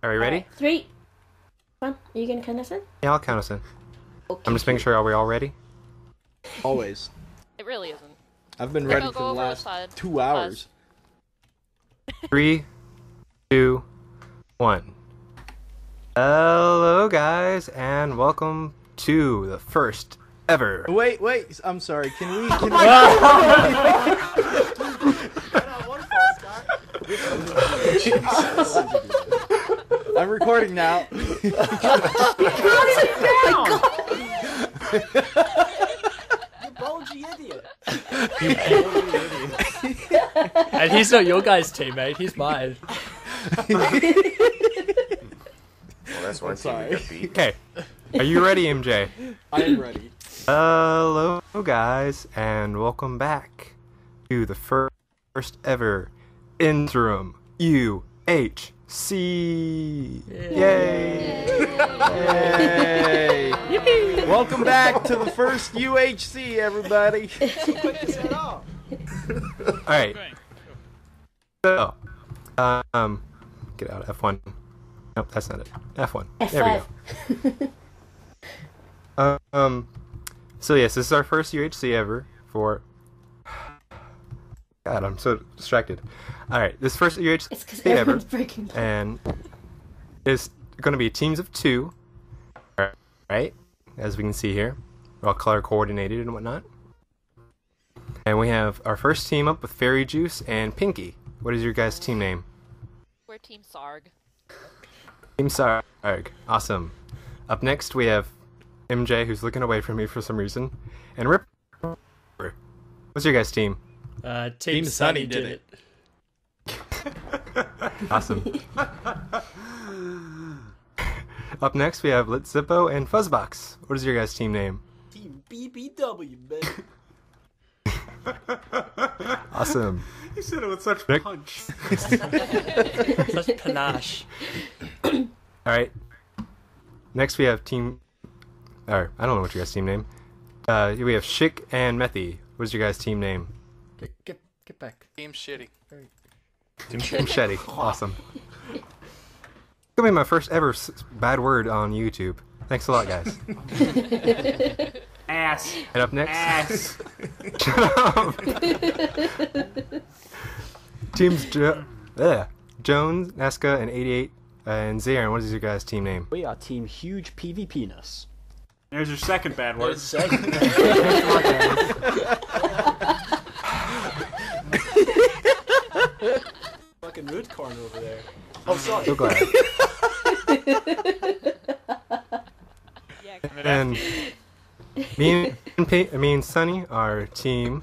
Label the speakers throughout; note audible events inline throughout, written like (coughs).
Speaker 1: Are we ready?
Speaker 2: Alright, Three. One. Are you gonna count us in?
Speaker 1: Yeah, I'll count us in.
Speaker 2: Okay.
Speaker 1: I'm just making sure. Are we all ready?
Speaker 3: Always.
Speaker 4: It really isn't.
Speaker 3: I've been ready for the
Speaker 4: over the
Speaker 3: last two hours.
Speaker 1: Three, two, one. Hello, guys, and welcome to the first ever.
Speaker 3: Wait, wait. I'm sorry. Can we? Can oh we? (laughs) (laughs) I'm recording now.
Speaker 5: you bulgy idiot And he's not your guy's teammate, he's mine.
Speaker 6: Well, that's one team
Speaker 3: sorry.
Speaker 6: we got beat.
Speaker 1: Okay, are you ready, MJ?
Speaker 3: I am ready.
Speaker 1: Hello, guys, and welcome back to the fir- first ever Insorum UHC. Yay!
Speaker 3: Hey. Welcome back to the first UHC, everybody. (laughs)
Speaker 1: All right. So, um, get out F1. Nope, that's not it. F1. There we go. (laughs) Um, so yes, this is our first UHC ever for. God, I'm so distracted. All right, this first UHC
Speaker 2: It's because
Speaker 1: ever,
Speaker 2: everyone's breaking down.
Speaker 1: and it's going to be teams of two, right? As we can see here, we're all color coordinated and whatnot. And we have our first team up with Fairy Juice and Pinkie. What is your guys' team name?
Speaker 4: We're Team Sarg.
Speaker 1: Team Sarg. Awesome. Up next, we have MJ, who's looking away from me for some reason, and Rip. What's your guys' team?
Speaker 5: Uh, Team,
Speaker 3: Team
Speaker 5: Sonny
Speaker 3: Sonny
Speaker 5: did
Speaker 3: did
Speaker 5: it. (laughs)
Speaker 1: Awesome. (laughs) Up next, we have Lit Zippo and Fuzzbox. What is your guys' team name?
Speaker 7: Team BBW, baby. (laughs)
Speaker 1: Awesome.
Speaker 7: He said it with such
Speaker 1: Nick?
Speaker 7: punch.
Speaker 5: Such panache. (coughs)
Speaker 1: All right. Next, we have Team. Or I don't know what your guys' team name. Uh, we have Schick and Methii. What is your guys' team name?
Speaker 5: Get, get, get back.
Speaker 6: Team shitty.
Speaker 1: Team shitty. Awesome. Gonna be my first ever s- bad word on YouTube. Thanks a lot, guys. (laughs)
Speaker 7: Ass.
Speaker 1: And up next,
Speaker 7: Ass. (laughs)
Speaker 1: teams jo- ugh. Jones, Nesca, and 88, uh, and Zaran. What is your guys' team name?
Speaker 8: We are Team Huge PvPness.
Speaker 7: There's your second bad word. (laughs) Fucking root corn over there. Oh, sorry.
Speaker 1: So glad. (laughs) And me and Pa- me and Sunny are team.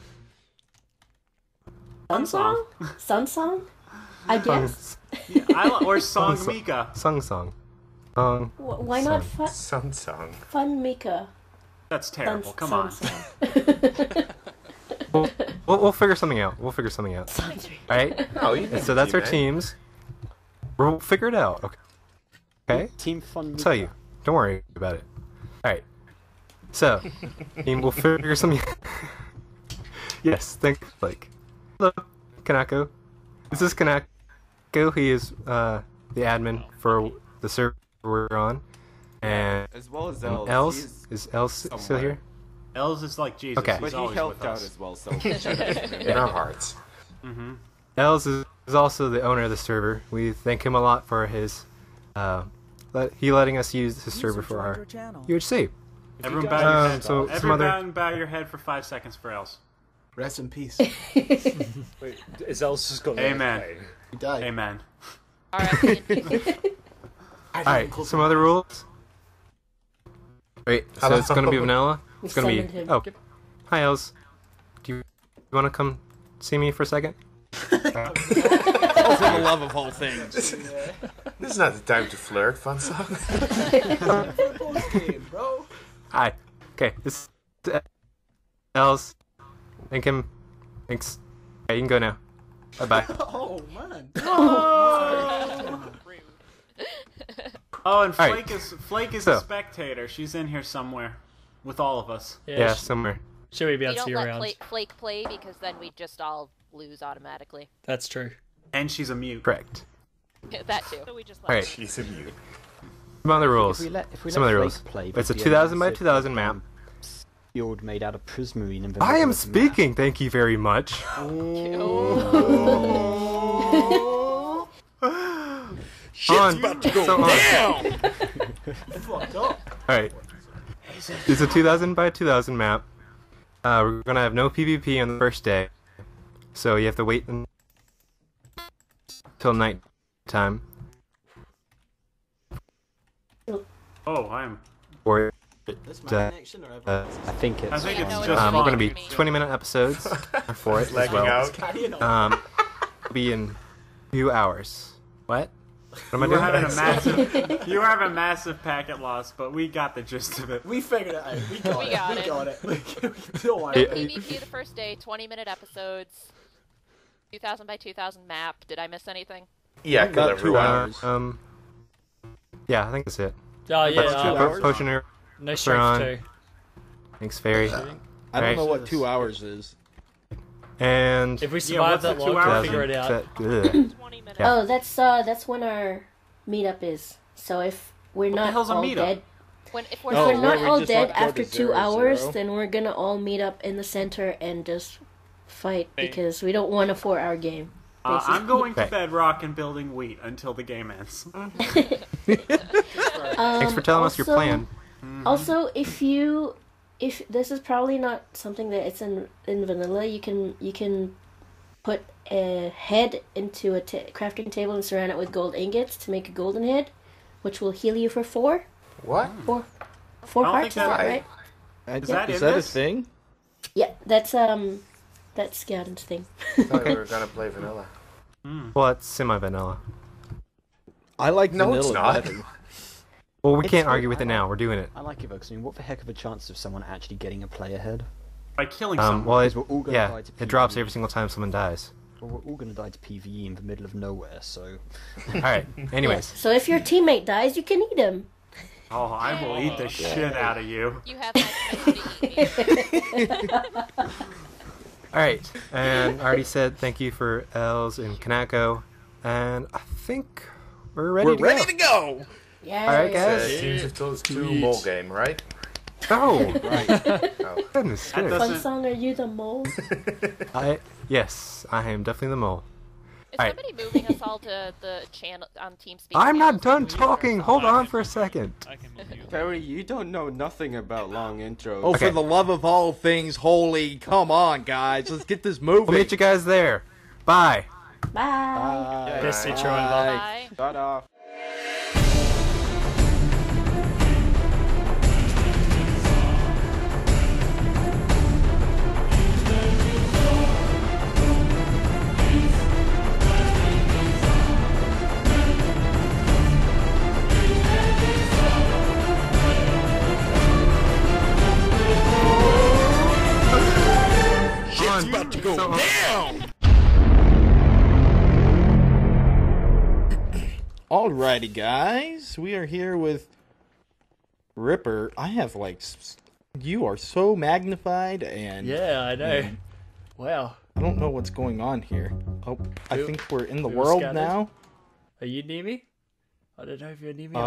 Speaker 2: Sun song? Sun song? I guess.
Speaker 7: I or Song
Speaker 1: Song-
Speaker 7: Mika.
Speaker 1: Sung Song. Song.
Speaker 2: Wh- Why not fun,
Speaker 6: Sun song.
Speaker 2: fun Mika?
Speaker 7: That's
Speaker 2: Sun,
Speaker 7: terrible. Come
Speaker 2: sun
Speaker 7: on. (laughs) (laughs)
Speaker 2: song.
Speaker 1: We'll, we'll, we'll figure something out. We'll figure something out.
Speaker 2: Sun three.
Speaker 1: All right. (laughs)
Speaker 6: Oh, you
Speaker 1: And so that's our teams. We'll figure it out. Okay. Okay.
Speaker 8: Team Fun.
Speaker 1: I'll tell you. Don't worry about it. All right. So, (laughs) team, we'll figure something. (laughs) yes. Thank like. Hello, Kanako. This is Kanako. He is uh, the admin for the server we're on, and
Speaker 9: As well as Els.
Speaker 1: Els is Els still here?
Speaker 7: Els is like Jesus.
Speaker 1: Okay.
Speaker 7: He's
Speaker 9: But he
Speaker 7: always
Speaker 9: helped
Speaker 7: with
Speaker 9: out
Speaker 7: us.
Speaker 9: as well, so. (laughs) (laughs)
Speaker 6: In our hearts.
Speaker 1: Els is, is also the owner of the server. We thank him a lot for his, uh, let, he letting us use his server for our UHC.
Speaker 7: Everyone bow your
Speaker 1: Um,
Speaker 7: head.
Speaker 1: so
Speaker 7: Everyone
Speaker 1: other-
Speaker 7: bow, your head for five seconds for Els.
Speaker 10: Rest in peace. (laughs)
Speaker 5: Wait, is Els just going?
Speaker 7: Amen.
Speaker 10: He died.
Speaker 7: Amen.
Speaker 4: All right.
Speaker 1: All right. some other rules. Wait, so it's gonna be vanilla. It's gonna be.
Speaker 2: summoned him.
Speaker 1: Oh, hi Els. Do you, you want to come see me for a second?
Speaker 3: For the love of all things. (laughs)
Speaker 6: This is not the time to flirt, fun song.
Speaker 10: game, bro.
Speaker 1: Hi. Okay, this is Els. Thank him. Thanks. Okay, you can go now. Bye bye. (laughs)
Speaker 10: Oh man. (laughs)
Speaker 7: Oh, oh
Speaker 1: and
Speaker 7: Flake
Speaker 1: right.
Speaker 7: is Flake is
Speaker 1: So-
Speaker 7: a spectator. She's in here somewhere with all of us.
Speaker 5: Yeah,
Speaker 1: yeah,
Speaker 5: sh-
Speaker 1: somewhere.
Speaker 5: should we be
Speaker 4: We
Speaker 5: able to
Speaker 4: don't let
Speaker 5: around?
Speaker 4: Flake, Flake play because then we just all lose automatically.
Speaker 5: That's true.
Speaker 7: And she's a mute.
Speaker 1: Correct. (laughs)
Speaker 4: that too.
Speaker 9: So we just
Speaker 1: All right.
Speaker 6: She's immune.
Speaker 1: Some other rules.
Speaker 8: If we let, if we
Speaker 1: Some
Speaker 8: let
Speaker 1: other rules.
Speaker 8: play,
Speaker 1: It's a 2000 by 2000 map.
Speaker 8: Um, field made out of prismarine in the
Speaker 1: I am
Speaker 8: of the map.
Speaker 1: speaking. Thank you very much. (laughs) (laughs) on.
Speaker 3: about to go
Speaker 1: so on.
Speaker 3: down.
Speaker 7: Fucked up.
Speaker 1: All right. It's a 2000 by 2000 map. Uh, we're gonna have no PvP on the first day, so you have to wait until night time
Speaker 11: Oh, I'm.
Speaker 1: for
Speaker 7: This
Speaker 1: Uh,
Speaker 7: connection or
Speaker 1: uh.
Speaker 8: I think it's.
Speaker 11: I think it's just
Speaker 1: Um, we're gonna be 20 minute episodes (laughs) for it as well.
Speaker 6: out.
Speaker 7: Carrying on.
Speaker 1: Um, it'll be in a few hours. What? What am I
Speaker 11: You were having
Speaker 1: doing?
Speaker 11: a massive. (laughs) you were having a massive packet loss, but we got the gist of it.
Speaker 7: we figured it out. We got
Speaker 4: We
Speaker 7: it.
Speaker 4: got
Speaker 7: we
Speaker 4: it.
Speaker 7: got it. (laughs) We Don't
Speaker 4: No
Speaker 7: worry.
Speaker 1: Yeah.
Speaker 4: PvP the first day, 20 minute episodes, 2000 by 2000 map. Did I miss anything?
Speaker 6: Yeah, kill
Speaker 3: About two hours.
Speaker 1: Um, yeah, I think that's it.
Speaker 5: Oh yeah,
Speaker 1: That's
Speaker 5: uh,
Speaker 1: two
Speaker 3: hours?
Speaker 1: Potioner,
Speaker 5: no
Speaker 1: on.
Speaker 5: strength two.
Speaker 1: thanks, Fairy,
Speaker 3: I don't
Speaker 1: Right.
Speaker 3: know what two hours is.
Speaker 1: And
Speaker 5: If we survive
Speaker 11: what's the
Speaker 5: that long,
Speaker 11: two
Speaker 5: we'll
Speaker 11: hours?
Speaker 5: figure it out.
Speaker 1: That- ugh. (laughs)
Speaker 9: 20 minutes.
Speaker 1: Yeah.
Speaker 2: Oh, that's uh, that's when our meetup is. So if we're
Speaker 11: the
Speaker 2: not
Speaker 11: hell's a
Speaker 2: all
Speaker 11: meetup?
Speaker 2: dead,
Speaker 4: When if we're
Speaker 2: if we're not
Speaker 3: where we
Speaker 2: all dead
Speaker 3: walk-
Speaker 2: after
Speaker 3: to
Speaker 2: two
Speaker 3: zero,
Speaker 2: hours,
Speaker 3: zero?
Speaker 2: then we're gonna all meet up in the center and just fight because we don't want a four-hour game.
Speaker 11: Uh, I'm going to bedrock and building wheat until the game ends. (laughs) (laughs)
Speaker 1: Thanks for telling us your
Speaker 2: also-
Speaker 1: plan.
Speaker 2: Also, if you, if this is probably not something that it's in in vanilla, you can you can put a head into a crafting table and surround it with gold ingots to make a golden head, which will heal you for four
Speaker 6: What?
Speaker 2: four four
Speaker 11: I
Speaker 2: hearts.
Speaker 11: think
Speaker 2: Is
Speaker 11: that-
Speaker 2: that right?
Speaker 3: I-
Speaker 11: Is that
Speaker 3: is that a thing?
Speaker 2: Yeah, that's um, that's Gavin's thing.
Speaker 6: I thought we (laughs) were gonna play vanilla.
Speaker 1: Well, it's semi-vanilla.
Speaker 3: I like
Speaker 6: No,
Speaker 3: vanilla
Speaker 6: it's not. (laughs)
Speaker 3: better.
Speaker 1: Well, we
Speaker 8: It's
Speaker 1: can't argue with
Speaker 8: I
Speaker 1: it
Speaker 8: like-
Speaker 1: now. We're doing it.
Speaker 8: I like it though, 'cause I mean, what the heck of a chance of someone actually getting a player head?
Speaker 11: By killing
Speaker 1: Um,
Speaker 11: someone.
Speaker 1: well, it,
Speaker 8: we're all gonna
Speaker 1: yeah,
Speaker 8: die to
Speaker 1: it drops every single time someone dies.
Speaker 8: Well, we're all gonna die to PVE in the middle of nowhere, so.
Speaker 1: All right. (laughs) Anyways,
Speaker 2: So if your teammate dies, you can eat him.
Speaker 11: oh, I will eat the shit out of you.
Speaker 4: you have my to eat (laughs)
Speaker 1: all right. And I already said thank you for Els and Kanako, and I think we're ready
Speaker 3: We're
Speaker 1: to
Speaker 3: ready
Speaker 1: go.
Speaker 3: to go.
Speaker 2: Yeah.
Speaker 1: All right, guys.
Speaker 6: teams of those two mole game, right?
Speaker 1: Oh, (laughs)
Speaker 6: Oh.
Speaker 1: goodness
Speaker 11: That
Speaker 1: gracious.
Speaker 11: doesn't-
Speaker 2: Fun song, are you the mole? (laughs)
Speaker 1: I yes, I am definitely the mole.
Speaker 4: Is
Speaker 1: Alright.
Speaker 4: somebody moving us all to the channel um, on TeamSpeak?
Speaker 1: I'm not done talking. Hold on for a second.
Speaker 3: Perry, you don't know nothing about long intros. Oh,
Speaker 1: Okay.
Speaker 3: for the love of all things holy, come on, guys. Let's get this moving.
Speaker 1: We'll meet you guys there. Bye.
Speaker 2: Bye.
Speaker 5: Miss you,
Speaker 6: Bye.
Speaker 5: Troy.
Speaker 4: Bye.
Speaker 3: Shut off.
Speaker 1: Shit's about to go
Speaker 3: down. (clears throat) Alrighty, guys. We are here with Ripper. I have like. You are so magnified, and
Speaker 5: Yeah, I know.
Speaker 1: Mm.
Speaker 5: Wow.
Speaker 3: I don't know what's going on here. Oh, I think we're in the world
Speaker 5: scattered?
Speaker 3: now.
Speaker 5: Are you near me? I don't know if you're near me. or.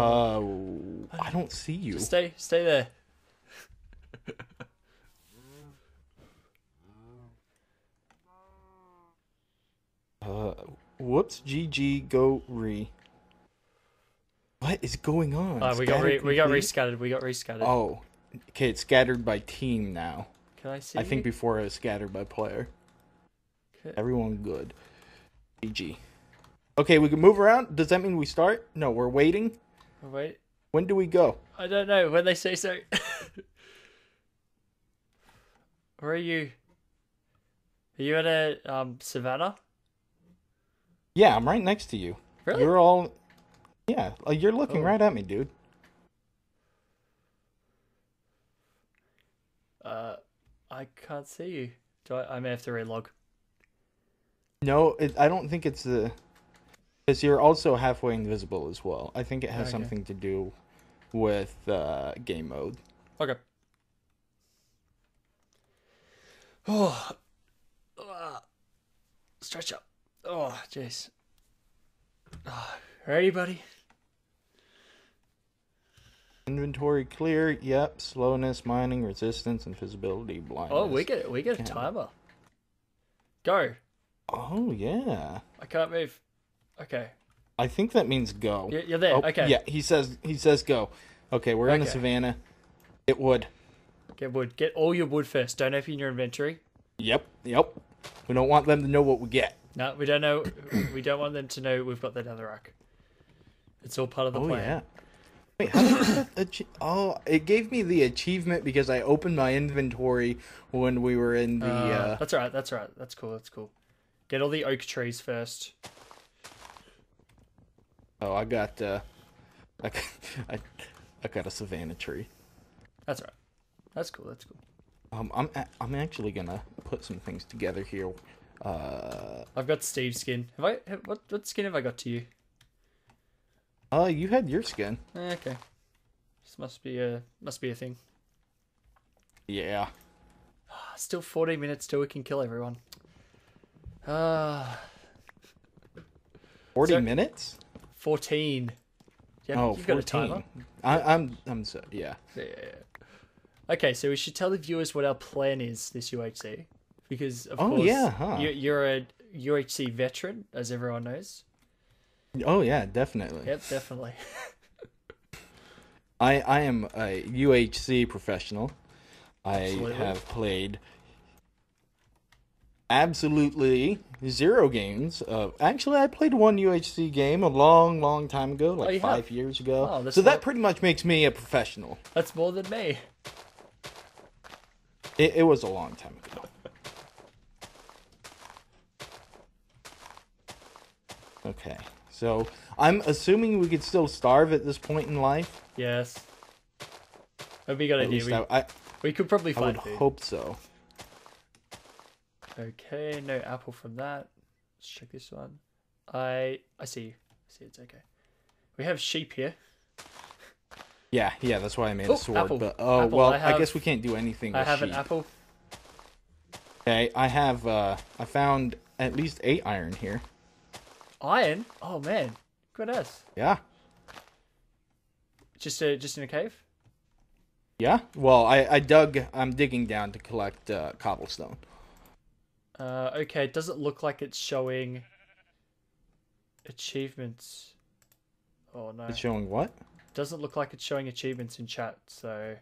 Speaker 3: Uh, I don't see you.
Speaker 5: Stay, stay there. (laughs)
Speaker 3: Uh, whoops. GG. Go re. What is going on?
Speaker 5: Uh, we got re- we got rescattered. We got rescattered.
Speaker 3: Oh, okay. It's scattered by team now.
Speaker 5: Can I see?
Speaker 3: I think before it was scattered by player.
Speaker 5: Okay.
Speaker 3: Everyone good. GG. Okay, we can move around. Does that mean we start? No, we're waiting.
Speaker 5: Wait,
Speaker 3: When do we go?
Speaker 5: I don't know when they say so. (laughs) Where are you? Are you at a um savannah?
Speaker 3: Yeah, I'm right next to you.
Speaker 5: Really?
Speaker 3: You're all. Yeah, uh, you're looking
Speaker 5: Oh.
Speaker 3: right at me, dude.
Speaker 5: Uh, I can't see you. Do I? I may have to relog.
Speaker 3: No, it, I don't think it's the. Because you're also halfway invisible as well. I think it has
Speaker 5: Okay.
Speaker 3: something to do with uh, game mode.
Speaker 5: Okay. Oh, (sighs) Ah. stretch up. Oh, jeez. Ah. Alrighty, buddy.
Speaker 3: Inventory clear. Yep. Slowness, mining, resistance, and visibility blindness.
Speaker 5: Oh, we get we get a timer. Go.
Speaker 3: Oh yeah.
Speaker 5: I can't move. Okay.
Speaker 3: I think that means go.
Speaker 5: You're, you're there.
Speaker 3: Oh,
Speaker 5: okay.
Speaker 3: Yeah, he says he says go. Okay, we're in the
Speaker 5: Okay.
Speaker 3: savannah. It would.
Speaker 5: Get wood. Get all your wood first. Don't open your inventory.
Speaker 3: Yep. Yep. We don't want them to know what we get.
Speaker 5: No, we don't know. we don't want them to know we've got that other rock. It's all part of the
Speaker 3: oh
Speaker 5: plan.
Speaker 3: yeah. Wait, how did that achi- Oh, it gave me the achievement because I opened my inventory when we were in the.
Speaker 5: Uh,
Speaker 3: Uh,
Speaker 5: That's alright. That's alright. That's cool. That's cool. Get all the oak trees first.
Speaker 3: oh, I got. Uh, (laughs) I, I, I got a savannah tree.
Speaker 5: That's alright. That's cool. That's cool.
Speaker 3: Um, I'm a- I'm actually gonna put some things together here. Uh,
Speaker 5: I've got Steve's skin. Have I? Have, what what skin have I got to you?
Speaker 3: uh, you had your skin.
Speaker 5: Eh, Okay. This must be a must be a thing.
Speaker 3: Yeah.
Speaker 5: Still 40 minutes till we can kill everyone. Ah,
Speaker 3: Forty
Speaker 5: So-
Speaker 3: minutes.
Speaker 5: 14. Yeah,
Speaker 3: oh,
Speaker 5: you've got a
Speaker 3: 14.
Speaker 5: timer.
Speaker 3: I, I'm I'm so yeah.
Speaker 5: Yeah, yeah, yeah. Okay, so we should tell the viewers what our plan is this UHC, because of
Speaker 3: Oh,
Speaker 5: course
Speaker 3: yeah, huh.
Speaker 5: you, you're a UHC veteran, as everyone knows.
Speaker 3: Oh yeah, definitely.
Speaker 5: Yep, definitely. (laughs)
Speaker 3: I I am a UHC professional. I
Speaker 5: Absolutely.
Speaker 3: have played absolutely zero games. Uh, actually, I played one UHC game a long, long time ago, like
Speaker 5: Oh,
Speaker 3: five
Speaker 5: have?
Speaker 3: years ago.
Speaker 5: Oh,
Speaker 3: so that pretty much makes me a professional.
Speaker 5: That's more than me.
Speaker 3: It, it was a long time ago. Okay, so I'm assuming we could still starve at this point in life.
Speaker 5: Yes. That'd be a good
Speaker 3: At
Speaker 5: idea. We,
Speaker 3: I,
Speaker 5: we could probably find
Speaker 3: I would
Speaker 5: food.
Speaker 3: hope so.
Speaker 5: Okay, no apple from that. Let's check this one. I I see. I see it's okay. We have sheep here.
Speaker 3: Yeah, yeah, that's why I made
Speaker 5: Oh,
Speaker 3: a sword.
Speaker 5: apple.
Speaker 3: But oh well,
Speaker 5: I
Speaker 3: I, guess we can't do anything.
Speaker 5: I have an apple.
Speaker 3: Okay, I have. uh I found at least eight iron here.
Speaker 5: Iron? Oh man. Good ass.
Speaker 3: Yeah,
Speaker 5: Just a just in a cave?
Speaker 3: yeah. Well, I I dug. I'm digging down to collect uh, cobblestone.
Speaker 5: Uh okay, does it look like it's showing achievements? Oh no.
Speaker 3: It's showing what?
Speaker 5: Doesn't look like it's showing achievements in chat, so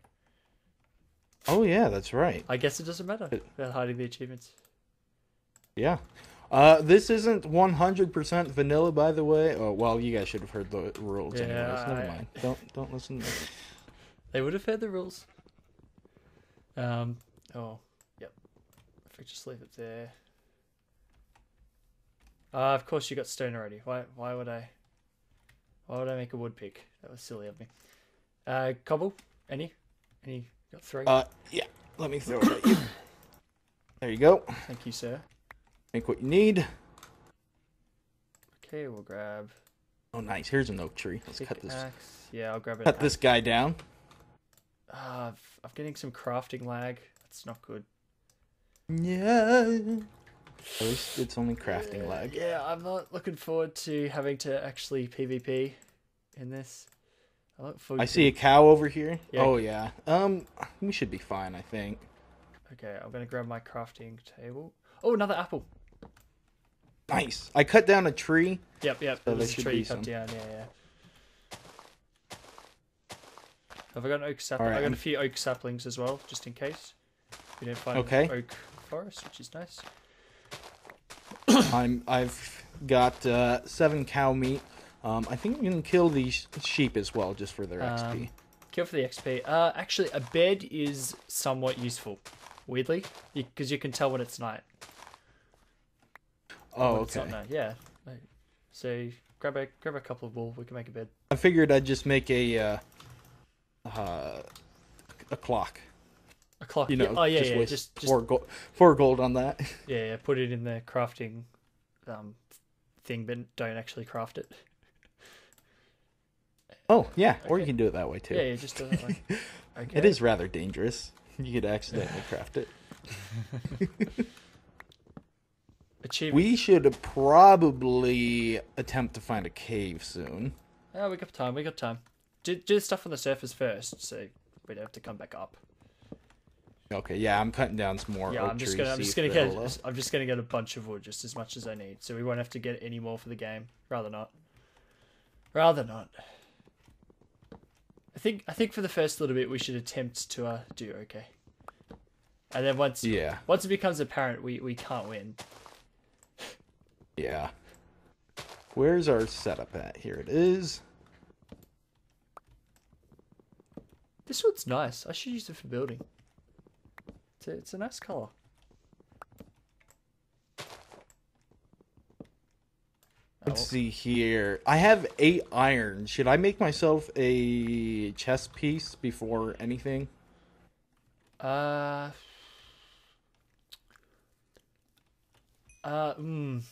Speaker 3: Oh yeah, that's right.
Speaker 5: I guess it doesn't matter about hiding the achievements.
Speaker 3: Yeah. Uh, this isn't 100% vanilla, by the way. Oh, well, you guys should have heard the rules
Speaker 5: Yeah,
Speaker 3: anyways. Never
Speaker 5: I-
Speaker 3: mind. Don't don't listen. To
Speaker 5: They would have heard the rules. Um oh yep. If I just leave it there. Uh, of course you got stone already. Why why would I why would I make a wood pick? That was silly of me. Uh cobble? Any? Any got three?
Speaker 3: Uh, yeah. Let me throw it at you. (coughs) There you go.
Speaker 5: Thank you, sir.
Speaker 3: Make what you need.
Speaker 5: Okay, we'll grab
Speaker 3: Oh, nice. Here's an oak tree. Let's cut this.
Speaker 5: pickaxe. Yeah, I'll grab it.
Speaker 3: Cut this guy down.
Speaker 5: Uh, I'm getting some crafting lag. That's not good.
Speaker 3: Yeah. At least it's only crafting lag.
Speaker 5: Yeah, I'm not looking forward to having to actually PvP in this. I look forward
Speaker 3: I
Speaker 5: to-
Speaker 3: see a cow over here.
Speaker 5: Yeah.
Speaker 3: Oh yeah. Um, we should be fine, I think.
Speaker 5: Okay, I'm gonna grab my crafting table. Oh, another apple.
Speaker 3: Nice. I cut down a tree.
Speaker 5: Yep, yep.
Speaker 3: So
Speaker 5: there
Speaker 3: there
Speaker 5: was a tree you cut down. Yeah, yeah. Have I got an oak sapling?
Speaker 3: Alright,
Speaker 5: I got
Speaker 3: I'm-
Speaker 5: a few oak saplings as well, just in case we don't find
Speaker 3: Okay.
Speaker 5: an oak forest, which is nice. (coughs)
Speaker 3: I'm I've got uh, seven cow meat. Um, I think we can kill these sheep as well, just for their XP.
Speaker 5: Um, Kill for the XP. Uh, actually, a bed is somewhat useful. Weirdly, because you, can tell when it's night.
Speaker 3: Oh,
Speaker 5: when it's not
Speaker 3: okay.
Speaker 5: Yeah. So grab a grab a couple of wool. We can make a bed.
Speaker 3: I figured I'd just make a uh, uh, a clock.
Speaker 5: A clock.
Speaker 3: You know,
Speaker 5: yeah. Oh yeah,
Speaker 3: just
Speaker 5: yeah. Just, just
Speaker 3: four gold, four gold on that. (laughs)
Speaker 5: yeah, yeah. Put it in the crafting um thing, but don't actually craft it. (laughs)
Speaker 3: Oh yeah, or you can do it that way too.
Speaker 5: Yeah, yeah. Just do it that way. (laughs) Okay.
Speaker 3: It is rather dangerous. You could accidentally craft it.
Speaker 5: Achievement.
Speaker 3: We should probably attempt to find a cave soon.
Speaker 5: Yeah, we got time. We got time. Do, do the stuff on the surface first, so we don't have to come back up.
Speaker 3: Okay, yeah, I'm cutting down some more.
Speaker 5: yeah, I'm just gonna. I'm just gonna get. I'm just gonna get a bunch of wood, just as much as I need, so we won't have to get any more for the game. Rather not. Rather not. I think. I think for the first little bit, we should attempt to uh, do okay. And then once.
Speaker 3: Yeah.
Speaker 5: Once it becomes apparent, we we can't win.
Speaker 3: Yeah. Where's our setup at? Here it is.
Speaker 5: This wood's nice. I should use it for building. It's a, it's a nice color.
Speaker 3: Let's
Speaker 5: Oh.
Speaker 3: see here. I have eight iron. Should I make myself a chest piece before anything?
Speaker 5: Uh. Uh. Mm.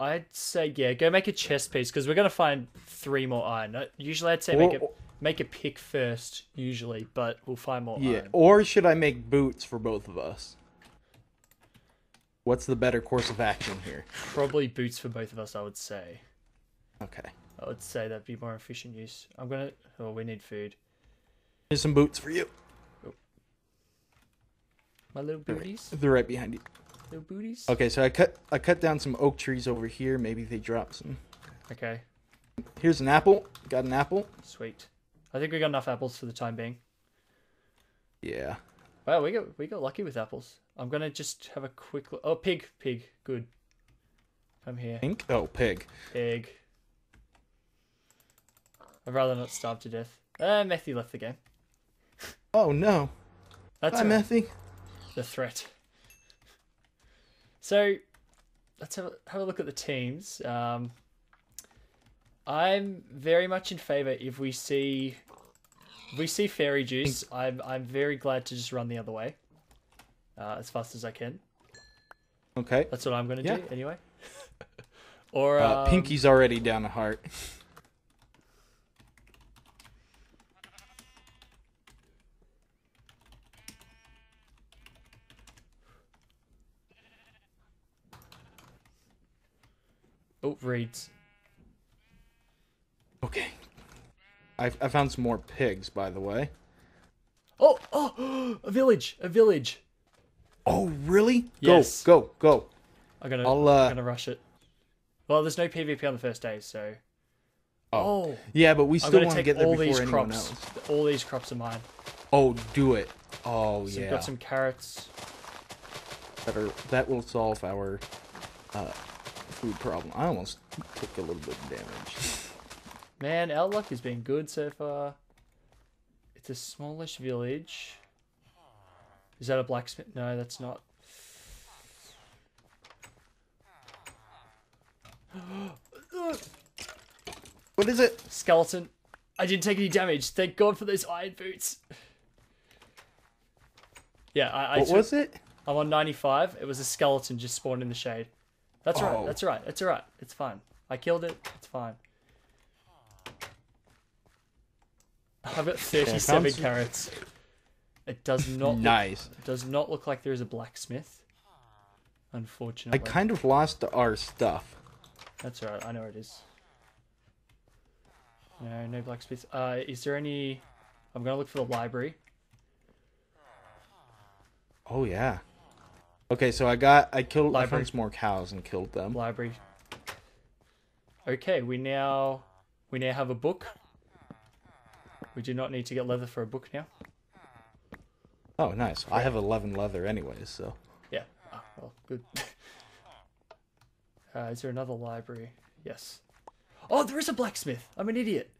Speaker 5: I'd say yeah. Go make a chest piece because we're gonna find three more iron. Uh, Usually, I'd say make a make a pick first. Usually, but we'll find more
Speaker 3: Yeah.
Speaker 5: iron.
Speaker 3: Or should I make boots for both of us? What's the better course of action here?
Speaker 5: Probably boots for both of us. I would say.
Speaker 3: Okay.
Speaker 5: I would say that'd be more efficient use. I'm gonna. Oh, we need food.
Speaker 3: Here's some boots for you.
Speaker 5: My little booties.
Speaker 3: They're right behind you.
Speaker 5: Little booties.
Speaker 3: Okay, so I cut I cut down some oak trees over here. Maybe they drop some.
Speaker 5: Okay.
Speaker 3: Here's an apple. Got an apple.
Speaker 5: Sweet. I think we got enough apples for the time being.
Speaker 3: Yeah.
Speaker 5: Wow, we got we got lucky with apples. I'm gonna just have a quick look. Oh, pig, pig, good. Come here,
Speaker 3: Pink. Oh, pig.
Speaker 5: pig. I'd rather not starve to death. Uh, Methii left the game.
Speaker 3: Oh no.
Speaker 5: That's
Speaker 3: Hi. Methii.
Speaker 5: the threat. So, let's have a, have a look at the teams. Um, I'm very much in favor if we see if we see fairy juice. I'm I'm very glad to just run the other way, uh, as fast as I can.
Speaker 3: Okay.
Speaker 5: That's what I'm gonna
Speaker 3: Yeah.
Speaker 5: do anyway. (laughs) or
Speaker 3: Uh,
Speaker 5: um,
Speaker 3: Pinkie's already down a heart. (laughs)
Speaker 5: Oh, reeds.
Speaker 3: Okay. I I found some more pigs, by the way.
Speaker 5: Oh, oh, (gasps) a village, a village.
Speaker 3: Oh, really?
Speaker 5: Yes.
Speaker 3: Go, go, go.
Speaker 5: I'm gonna,
Speaker 3: I'll, uh,
Speaker 5: I'm gonna rush it. Well, there's no PvP on the first day, so. Oh,
Speaker 3: Yeah, but we still want to get there
Speaker 5: all
Speaker 3: before
Speaker 5: these
Speaker 3: anyone
Speaker 5: crops.
Speaker 3: else.
Speaker 5: All these crops are mine.
Speaker 3: Oh, do it. Oh,
Speaker 5: So
Speaker 3: yeah.
Speaker 5: we've got some carrots.
Speaker 3: that, are, that will solve our uh, food problem. I almost took a little bit of damage.
Speaker 5: Man, our luck has been good so far. It's a smallish village. Is that a blacksmith? No, that's not. (gasps)
Speaker 3: What is it?
Speaker 5: Skeleton. I didn't take any damage. Thank God for those iron boots. Yeah, I. I
Speaker 3: What
Speaker 5: took-
Speaker 3: was it?
Speaker 5: I'm on 95. It was a skeleton just spawned in the shade. That's right.
Speaker 3: Oh.
Speaker 5: That's right. That's right. It's fine. I killed it. It's fine. I've got 37
Speaker 3: found
Speaker 5: carrots. It does not. look-
Speaker 3: Nice.
Speaker 5: it does not look like there is a blacksmith. Unfortunately.
Speaker 3: I kind of lost our stuff.
Speaker 5: That's right. I know where it is. No, no blacksmith. Uh, is there any? I'm gonna look for the library.
Speaker 3: Oh yeah. Okay, so I got I killed I
Speaker 5: Library.
Speaker 3: found some more cows and killed them.
Speaker 5: Library. Okay, we now we now have a book. We do not need to get leather for a book now.
Speaker 3: Oh, nice. I have 11 leather anyways, so.
Speaker 5: Yeah. Ah, well, good. (laughs) uh, is there another library? Yes. Oh, there is a blacksmith. I'm an idiot.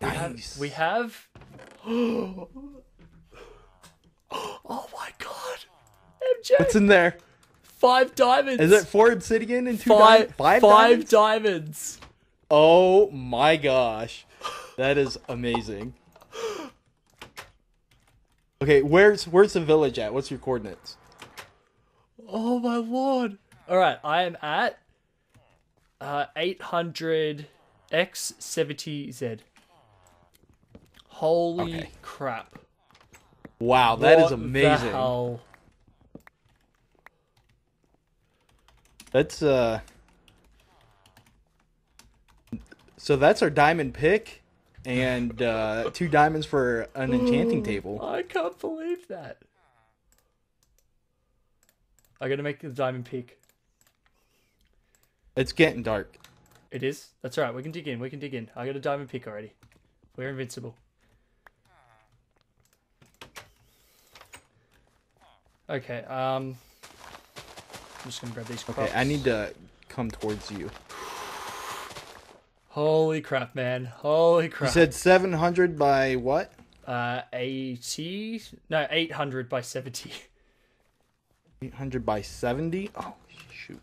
Speaker 5: We have.
Speaker 3: Nice.
Speaker 5: We have... (gasps) (gasps) (gasps) oh my god!
Speaker 3: What's in there?
Speaker 5: five diamonds.
Speaker 3: Is it four obsidian and two
Speaker 5: five?
Speaker 3: diamonds? Five,
Speaker 5: five
Speaker 3: diamonds?
Speaker 5: diamonds.
Speaker 3: Oh my gosh. That is amazing. Okay, where's where's the village at? What's your coordinates?
Speaker 5: Oh my lord! All right, I am at uh 800 x 70 z. Holy
Speaker 3: Okay.
Speaker 5: crap!
Speaker 3: Wow, that is
Speaker 5: What the
Speaker 3: amazing. That's uh. So that's our diamond pick, and uh, two diamonds for an enchanting table.
Speaker 5: I can't believe that. I gotta make the diamond peak.
Speaker 3: It's getting dark.
Speaker 5: It is. That's alright. We can dig in. We can dig in. I got a diamond pick already. We're invincible. Okay. Um. I'm just gonna grab these.
Speaker 3: Okay, I need to come towards you.
Speaker 5: Holy crap, man! Holy crap.
Speaker 3: You said 700 by what?
Speaker 5: uh, eighty? No, eight hundred by seventy.
Speaker 3: 800 by 70? Oh, shoot.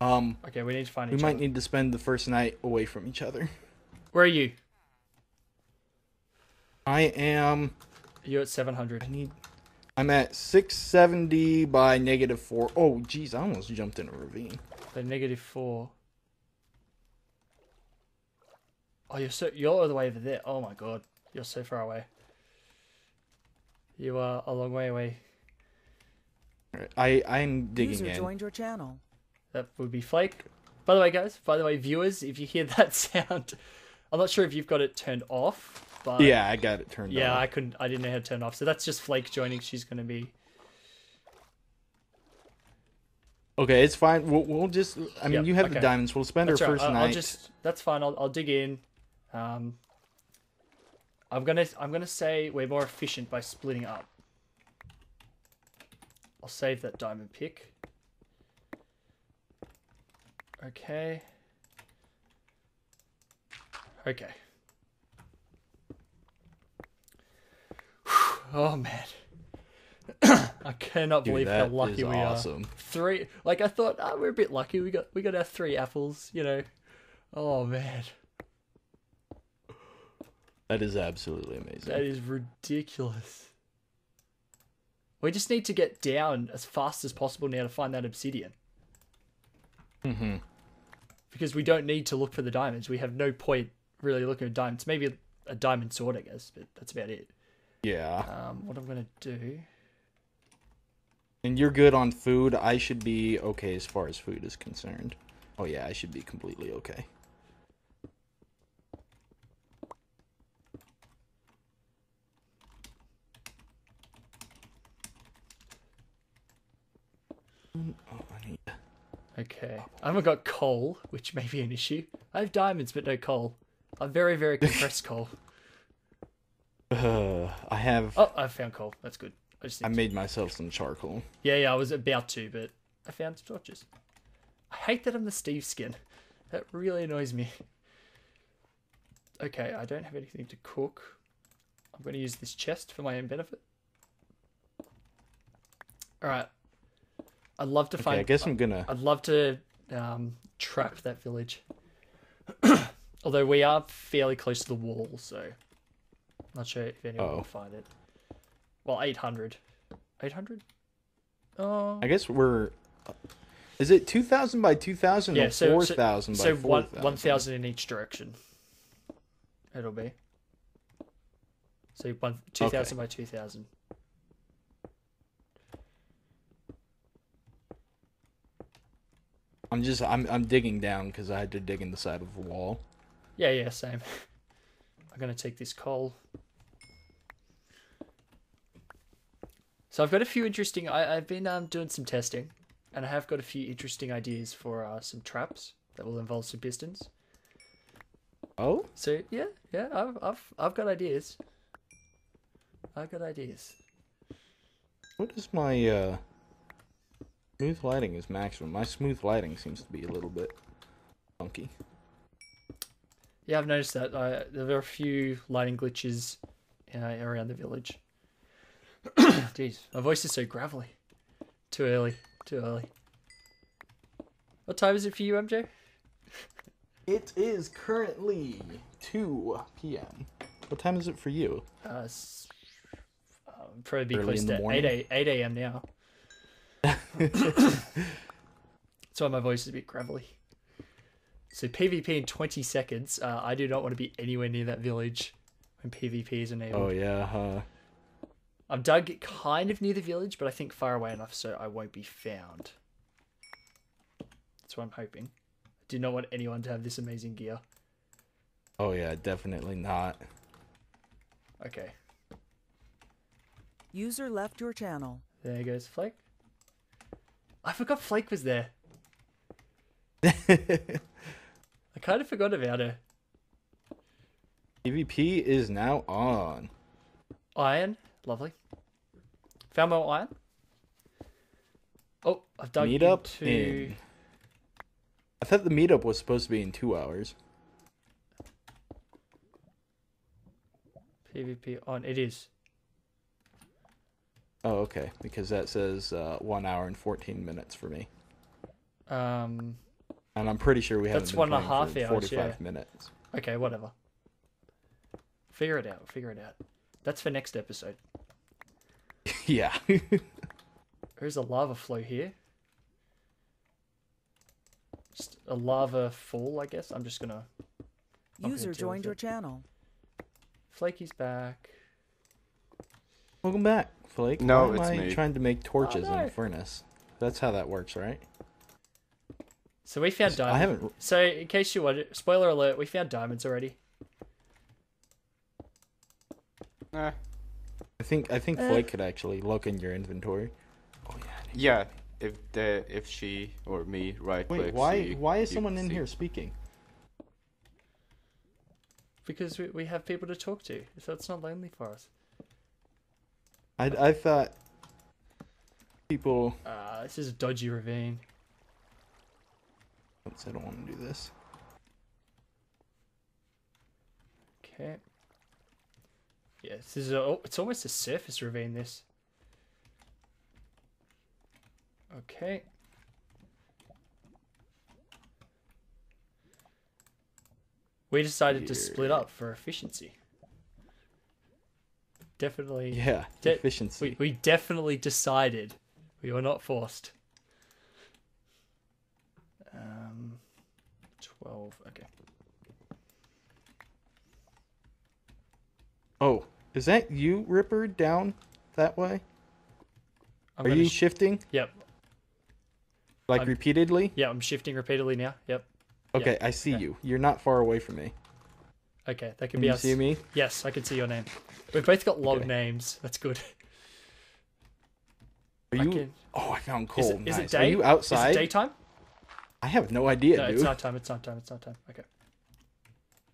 Speaker 3: Um,
Speaker 5: Okay, we need to find
Speaker 3: we might
Speaker 5: other.
Speaker 3: need to spend the first night away from each other.
Speaker 5: Where are you?
Speaker 3: I am.
Speaker 5: You're at seven hundred.
Speaker 3: I need. I'm at 670 by negative 4. Oh, jeez, I almost jumped in a ravine.
Speaker 5: The negative four. Oh, you're so you're all the way over there. Oh my god, you're so far away. You are a long way away.
Speaker 3: Alright, I, I'm digging
Speaker 9: User
Speaker 3: in.
Speaker 9: joined your channel.
Speaker 5: That would be Flake. By the way, guys. By the way, viewers, if you hear (laughs) that sound, I'm not sure if you've got it turned off. But
Speaker 3: Yeah, I got it turned
Speaker 5: off.
Speaker 3: yeah.
Speaker 5: I couldn't. I didn't know how to turn it off. So that's just Flake joining. She's gonna be.
Speaker 3: Okay, it's fine. We'll, we'll just. I mean,
Speaker 5: Yep,
Speaker 3: you have
Speaker 5: okay.
Speaker 3: the diamonds. We'll spend
Speaker 5: That's
Speaker 3: our
Speaker 5: all
Speaker 3: first
Speaker 5: I'll,
Speaker 3: night.
Speaker 5: I'll just. That's fine. I'll, I'll dig in. Um. I'm gonna. I'm gonna say we're more efficient by splitting up. I'll save that diamond pick. Okay. Okay. Oh man. (clears throat) I cannot
Speaker 3: Dude,
Speaker 5: believe how lucky we
Speaker 3: awesome.
Speaker 5: are. Three like I thought, ah, we're a bit lucky. We got we got our three apples, you know. Oh man.
Speaker 3: That is absolutely amazing.
Speaker 5: That is ridiculous. We just need to get down as fast as possible now to find that obsidian.
Speaker 3: mm-hmm.
Speaker 5: Because we don't need to look for the diamonds. We have no point really looking at diamonds. Maybe a, a diamond sword, I guess, but that's about it.
Speaker 3: Yeah.
Speaker 5: Um, what I'm gonna do?
Speaker 3: And you're good on food. I should be okay as far as food is concerned. Oh yeah, I should be completely okay. I need-
Speaker 5: Okay. I haven't got coal, which may be an issue. I have diamonds, but no coal. I'm very, very (laughs) compressed coal.
Speaker 3: Uh, (sighs) I have.
Speaker 5: Oh, I found coal. That's good. I just
Speaker 3: I
Speaker 5: to-
Speaker 3: made myself some charcoal.
Speaker 5: Yeah, yeah, I was about to, but I found some torches. I hate that I'm the Steve skin. That really annoys me. Okay, I don't have anything to cook. I'm going to use this chest for my own benefit. Alright. I'd love to
Speaker 3: Okay,
Speaker 5: find.
Speaker 3: I guess I'm gonna.
Speaker 5: I'd love to um, trap that village. (clears throat) Although we are fairly close to the wall, so. Not sure if anyone
Speaker 3: Oh.
Speaker 5: will find it. Well, 800. 800? Oh.
Speaker 3: I guess we're. Is it 2,000 by 2,000
Speaker 5: Yeah,
Speaker 3: or
Speaker 5: so- so-
Speaker 3: 4,000 by
Speaker 5: So one
Speaker 3: 4,000?
Speaker 5: one thousand in each direction. It'll be. So one two thousand by two thousand.
Speaker 3: I'm just I'm I'm digging down because I had to dig in the side of the wall.
Speaker 5: Yeah, yeah, same. (laughs) I'm gonna take this coal. So I've got a few interesting. I, I've been um, doing some testing, and I have got a few interesting ideas for uh, some traps that will involve some pistons.
Speaker 3: Oh,
Speaker 5: So yeah, yeah, I've I've I've got ideas. I've got ideas.
Speaker 3: what is my uh smooth lighting is maximum. My smooth lighting seems to be a little bit funky.
Speaker 5: Yeah, I've noticed that. Uh, there are a few lighting glitches uh, around the village. (coughs) Jeez, my voice is so gravelly. Too early. Too early. What time is it for you, MJ? (laughs)
Speaker 3: It is currently 2 p.m. What time is it for you?
Speaker 5: Uh, uh, probably be
Speaker 3: Early
Speaker 5: close to
Speaker 3: morning?
Speaker 5: 8 a, 8 a.m. now. (coughs) (coughs) That's why my voice is a bit gravelly. So PvP in 20 seconds. Uh, I do not want to be anywhere near that village when PvP is enabled.
Speaker 3: Oh yeah, uh,
Speaker 5: I've dug kind of near the village, but I think far away enough so I won't be found. That's what I'm hoping. I do not want anyone to have this amazing gear.
Speaker 3: Oh yeah, definitely not.
Speaker 5: Okay.
Speaker 9: User left your channel.
Speaker 5: There goes Flake. I forgot Flake was there. (laughs) I kind of forgot about her.
Speaker 3: PvP is now on.
Speaker 5: Iron, lovely. Found more iron. Oh, I've dug
Speaker 3: Meetup
Speaker 5: into.
Speaker 3: in. I thought the meetup was supposed to be in two hours.
Speaker 5: PvP on. It is.
Speaker 3: Oh, okay. Because that says uh, one hour and fourteen minutes for me,
Speaker 5: Um.
Speaker 3: And I'm pretty sure we haven't
Speaker 5: That's
Speaker 3: been
Speaker 5: one and a
Speaker 3: playing
Speaker 5: half
Speaker 3: for
Speaker 5: hours,
Speaker 3: forty-five
Speaker 5: yeah.
Speaker 3: minutes.
Speaker 5: Okay, whatever. Figure it out. Figure it out. That's for next episode. (laughs)
Speaker 3: yeah. (laughs)
Speaker 5: There's a lava flow here. Just a lava fall, I guess. I'm just gonna. not
Speaker 9: User
Speaker 5: gonna
Speaker 9: joined your
Speaker 5: it.
Speaker 9: channel.
Speaker 5: Flaky's back.
Speaker 3: Welcome back, Flake.
Speaker 6: No,
Speaker 3: Why am
Speaker 6: it's
Speaker 3: I
Speaker 6: me.
Speaker 3: trying to make oh, torches in
Speaker 5: Oh, no.
Speaker 3: a furnace? That's how that works, right?
Speaker 5: So we found diamonds.
Speaker 3: I
Speaker 5: diamonds.
Speaker 3: haven't.
Speaker 5: So in case you wonder, spoiler alert: we found diamonds already.
Speaker 6: Eh,
Speaker 3: I think I think. Flake could actually look in your inventory.
Speaker 6: Oh yeah, Yeah, if the if she or me right
Speaker 3: Wait, why
Speaker 6: you-
Speaker 3: why is someone in
Speaker 6: see.
Speaker 3: here speaking?
Speaker 5: Because we, we have people to talk to, so it's not lonely for us.
Speaker 3: I I thought people.
Speaker 5: Uh, this is a dodgy ravine.
Speaker 3: Oops, I don't want to do this.
Speaker 5: Okay. Yeah, this is a, oh, it's almost a surface ravine. This. Okay. We decided to split up for efficiency. Definitely.
Speaker 3: Yeah,
Speaker 5: de-
Speaker 3: efficiency.
Speaker 5: We, we definitely decided. We were not forced. Um, 12. Okay.
Speaker 3: Oh, is that you, Ripper, down that way?
Speaker 5: I'm
Speaker 3: Are you
Speaker 5: sh-
Speaker 3: shifting
Speaker 5: Yep.
Speaker 3: like
Speaker 5: I'm-
Speaker 3: repeatedly?
Speaker 5: Yeah, I'm shifting repeatedly now. Yep.
Speaker 3: Okay, I see you. You're not far away from me.
Speaker 5: Okay, that could
Speaker 3: Can
Speaker 5: be
Speaker 3: you
Speaker 5: us.
Speaker 3: see me?
Speaker 5: Yes, I can see your name. We've both got long
Speaker 3: Okay.
Speaker 5: names. That's good.
Speaker 3: Are
Speaker 5: I
Speaker 3: you?
Speaker 5: can-
Speaker 3: Oh, I found
Speaker 5: Is
Speaker 3: coal.
Speaker 5: it, is
Speaker 3: nice.
Speaker 5: it day?
Speaker 3: Are you outside?
Speaker 5: Is it daytime?
Speaker 3: I have no idea,
Speaker 5: no,
Speaker 3: dude.
Speaker 5: it's not time. It's nighttime. It's nighttime. Okay.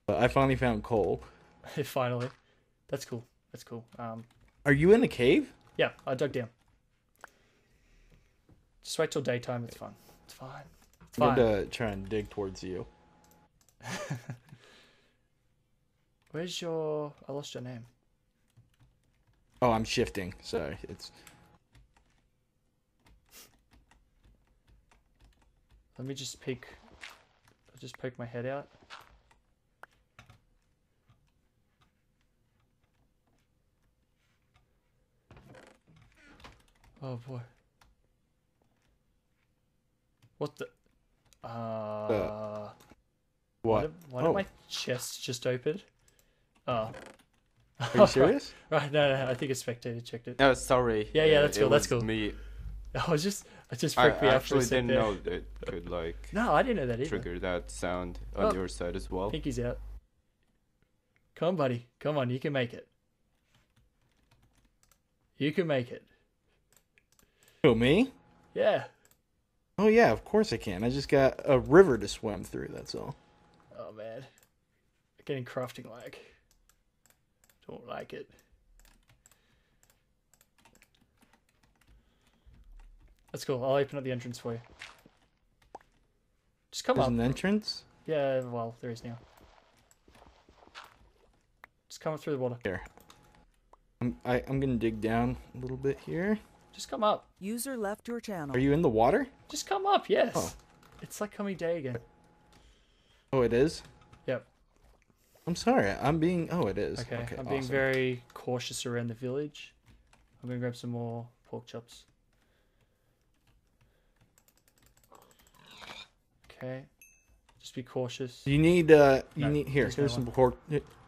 Speaker 3: But I finally found coal. (laughs)
Speaker 5: Finally. That's cool. That's cool. Um,
Speaker 3: Are you in a cave?
Speaker 5: yeah, I dug down. Just wait till daytime. It's fine. It's fine. It's
Speaker 3: I'm gonna try and dig towards you. (laughs)
Speaker 5: Where's your? I lost your name.
Speaker 3: Oh, I'm shifting. Sorry, it's
Speaker 5: Let me just peek. I'll just poke my head out. Oh boy. What the? Uh. Why
Speaker 3: what?
Speaker 5: did, why
Speaker 3: oh,
Speaker 5: did my chest just open? Oh.
Speaker 3: are you (laughs) serious?
Speaker 5: right, no, no, I think a spectator checked it.
Speaker 6: No, sorry.
Speaker 5: Yeah, yeah,
Speaker 6: uh,
Speaker 5: that's
Speaker 6: it
Speaker 5: cool, that's
Speaker 6: was
Speaker 5: cool.
Speaker 6: Me. (laughs)
Speaker 5: I was just, I just
Speaker 6: I
Speaker 5: freaked me out for a
Speaker 6: actually
Speaker 5: second.
Speaker 6: didn't
Speaker 5: there.
Speaker 6: know that it could like
Speaker 5: No, I didn't know that either.
Speaker 6: trigger that sound on
Speaker 5: Oh.
Speaker 6: your side as well.
Speaker 5: Pinkie's out. Come on, buddy. Come on, you can make it. You can make it.
Speaker 3: Who me?
Speaker 5: Yeah.
Speaker 3: Oh yeah, of course I can. I just got a river to swim through. That's all.
Speaker 5: Oh man. Getting crafting lag. Don't like it. That's cool. I'll open up the entrance for you. Just come
Speaker 3: There's
Speaker 5: up.
Speaker 3: an entrance
Speaker 5: Yeah, well, there is now. Just come up through the water.
Speaker 3: here. I'm I, I'm gonna dig down a little bit here.
Speaker 5: Just come up.
Speaker 9: User left your channel.
Speaker 3: Are you in the water?
Speaker 5: Just come up, yes.
Speaker 3: Oh.
Speaker 5: It's like coming day again.
Speaker 3: Oh, it is.
Speaker 5: Yep.
Speaker 3: I'm sorry. I'm being. Oh, it is.
Speaker 5: Okay,
Speaker 3: Okay.
Speaker 5: I'm being very cautious around the village. I'm gonna grab some more pork chops. Okay, just be cautious.
Speaker 3: You need. Uh, you
Speaker 5: No,
Speaker 3: need here. Here's some
Speaker 5: one.
Speaker 3: pork.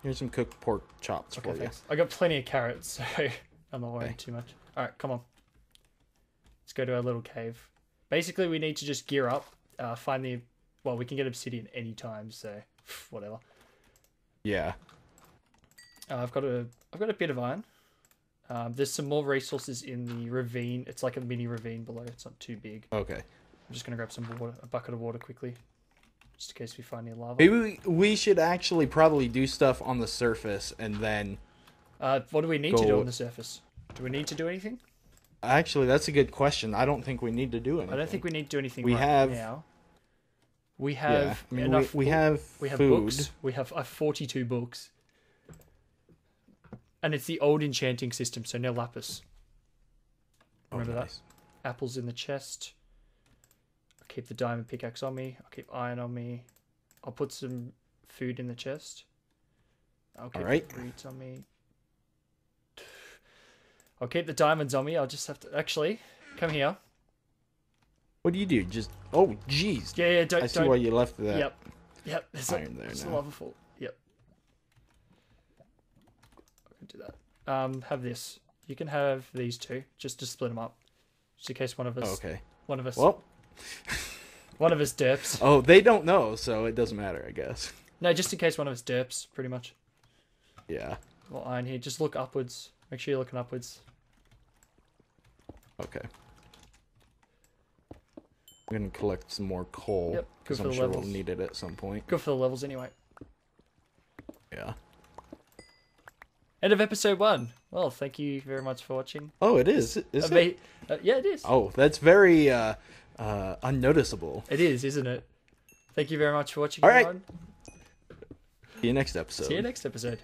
Speaker 3: Here's some cooked pork chops
Speaker 5: Okay,
Speaker 3: for
Speaker 5: thanks. I got plenty of carrots, (laughs) so I'm not worried
Speaker 3: Okay.
Speaker 5: too much. All right, come on. Let's go to our little cave. Basically, we need to just gear up uh, find the well, we can get obsidian anytime, so (sighs) whatever.
Speaker 3: Yeah.
Speaker 5: Uh, I've got a I've got a bit of iron. Um, there's some more resources in the ravine. It's like a mini ravine below. It's not too big.
Speaker 3: Okay.
Speaker 5: I'm just gonna grab some water, a bucket of water quickly, just in case we find any lava.
Speaker 3: Maybe we, we should actually probably do stuff on the surface and then.
Speaker 5: Uh, what do we need to do on the surface? Do we need to do anything?
Speaker 3: Actually, that's a good question. I don't think we need to do anything.
Speaker 5: I don't think we need to do anything
Speaker 3: We
Speaker 5: right
Speaker 3: have-
Speaker 5: now. We have
Speaker 3: I mean, we-
Speaker 5: enough.
Speaker 3: we
Speaker 5: book-
Speaker 3: have
Speaker 5: we have
Speaker 3: food.
Speaker 5: books. We have uh, forty-two books, and it's the old enchanting system, so no lapis.
Speaker 3: Oh,
Speaker 5: Remember
Speaker 3: nice.
Speaker 5: that? Apples in the chest. Keep the diamond pickaxe on me. I'll keep iron on me. I'll put some food in the chest. I'll keep reeds on me. (sighs) I'll keep the diamonds on me. I'll just have to actually come here.
Speaker 3: What do you do? Just oh, jeez.
Speaker 5: Yeah, yeah. Don't.
Speaker 3: I see
Speaker 5: don't-
Speaker 3: why you left that.
Speaker 5: Yep. Yep. There's a,
Speaker 3: there
Speaker 5: there's a
Speaker 3: now.
Speaker 5: lava fall. Yep. I can do that. Um, have this. You can have these two, just to split them up, just in case one of us.
Speaker 3: Oh, okay.
Speaker 5: One of us.
Speaker 3: Well.
Speaker 5: One of us derps.
Speaker 3: Oh, they don't know, so it doesn't matter, I guess.
Speaker 5: No, just in case one of us derps, pretty much.
Speaker 3: Yeah.
Speaker 5: Well, iron here. Just look upwards. Make sure you're looking upwards.
Speaker 3: Okay. I'm gonna collect some more coal
Speaker 5: Yep,
Speaker 3: because
Speaker 5: good
Speaker 3: I'm
Speaker 5: the
Speaker 3: sure
Speaker 5: levels.
Speaker 3: we'll need it at some point.
Speaker 5: Good for the levels anyway.
Speaker 3: Yeah.
Speaker 5: End of episode one. Well, thank you very much for watching.
Speaker 3: Oh, it is. Is
Speaker 5: Ama-
Speaker 3: it?
Speaker 5: Uh, yeah, it is.
Speaker 3: Oh, that's very uh, uh, unnoticeable.
Speaker 5: It is, isn't it? Thank you very much for watching.
Speaker 3: All right. See you next episode.
Speaker 5: See you next episode.